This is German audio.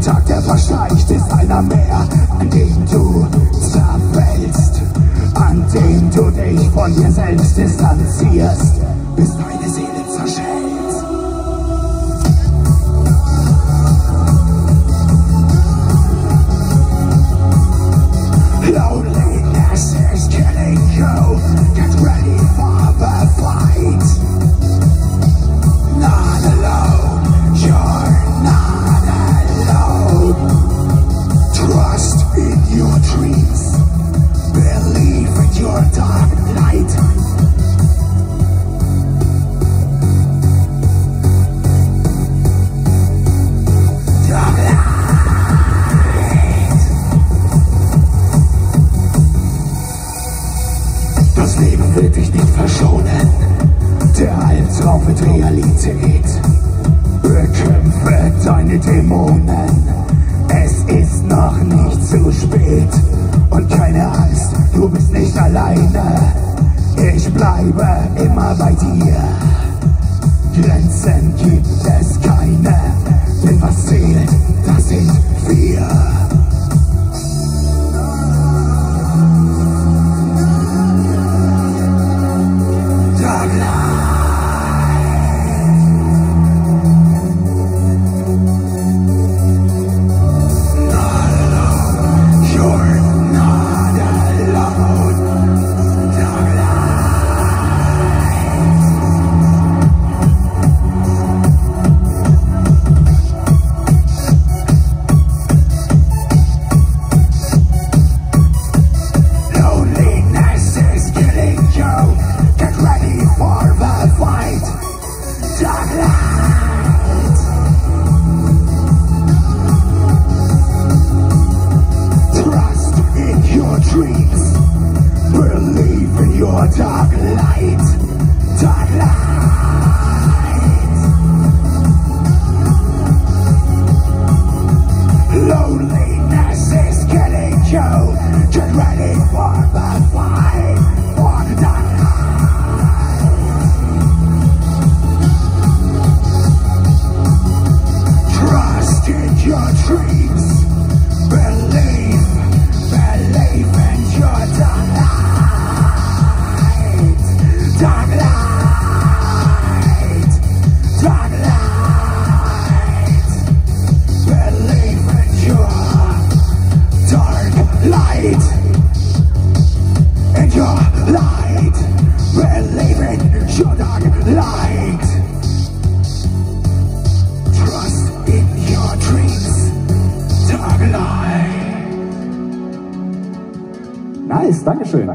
Vielleicht ist einer mehr, an dem du zerfällst, an dem du dich von dir selbst distanzierst, bis deine Seele Das Leben wird dich nicht verschonen. Der Albtraum wird Realität. Bekämpfe deine Dämonen. Es ist noch nicht zu spät. Und keine Angst, du bist nicht alleine. Ich bleibe immer bei dir. Grenzen gibt es keine. Get ready for the fight. 死难受呢。